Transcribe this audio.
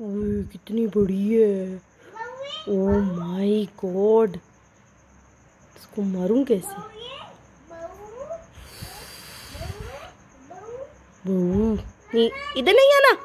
कितनी बड़ी है। ओ माय गॉड इसको मारूं कैसे? बहू। नहीं इधर नहीं आना।